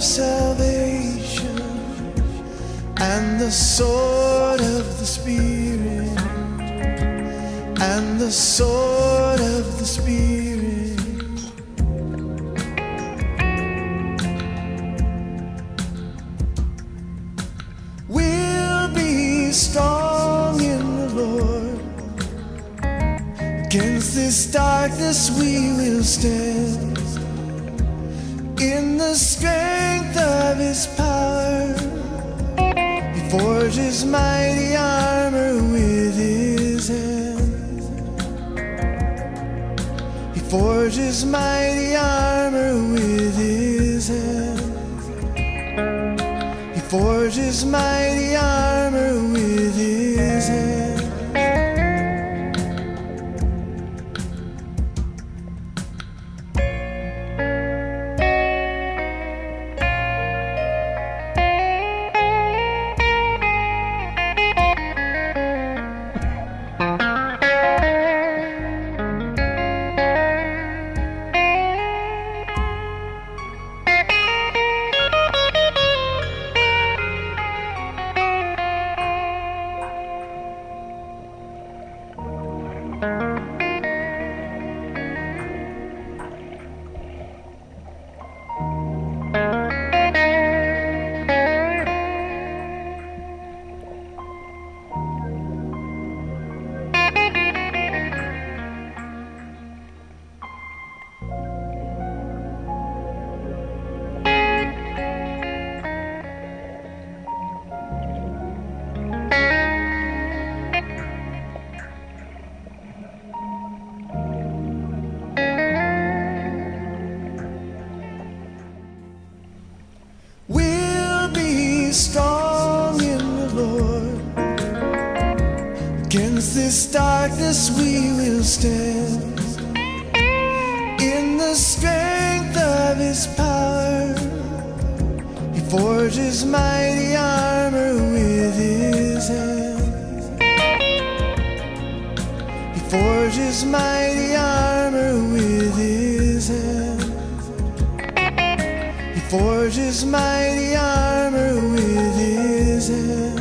of salvation and the sword of the Spirit. And the sword of the Spirit. We'll be strong in the Lord. Against this darkness we will stand. In the strength of his power, he forges mighty armor with his hands. He forges mighty armor with his hands. He forges mighty armor forges mighty armor with his hand.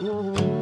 Ooh.